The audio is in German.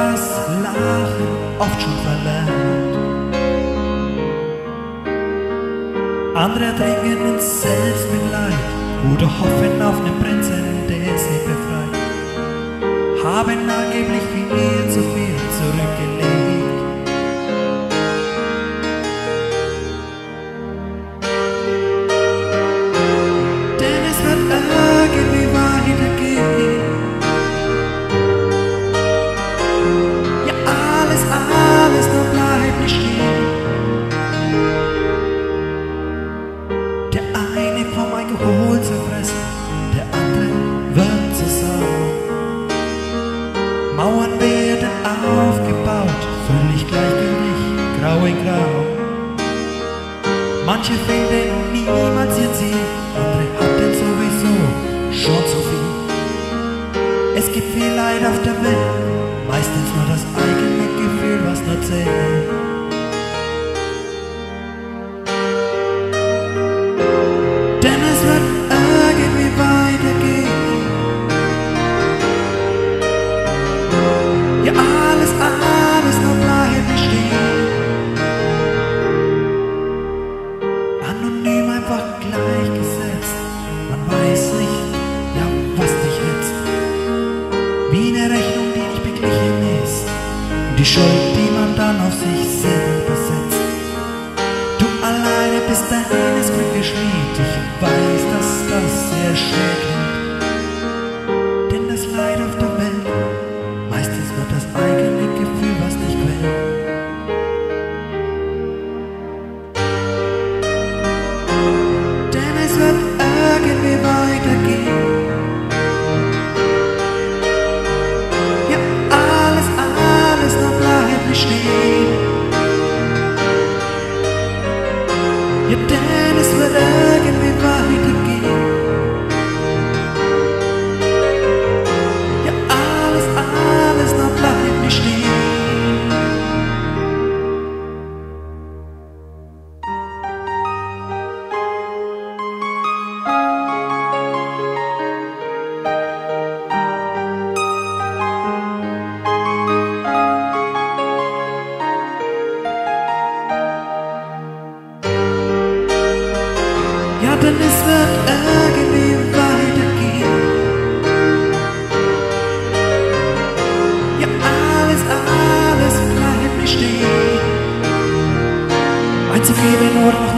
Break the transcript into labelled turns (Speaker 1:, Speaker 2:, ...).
Speaker 1: das Lachen oft schon verlernt. Andere dringen ins Selbstmitleid oder hoffen auf einen Mauern werden aufgebaut, völlig gleichgültig, grau in grau. Manche finden niemals ihr Ziel, andere hatten sowieso schon zu viel. Es gibt viel Leid auf der Welt, meistens nur das eigene Gefühl, was nur zählt. Wie eine Rechnung, die nicht beglichen ist. Und die Schuld, die man dann auf sich selber setzt. Du alleine bist deines Glückes Schmied. Ich weiß, dass das sehr bitterness that I can be right again. Ja, alles, alles bleibt bestehen. Einzugeben oder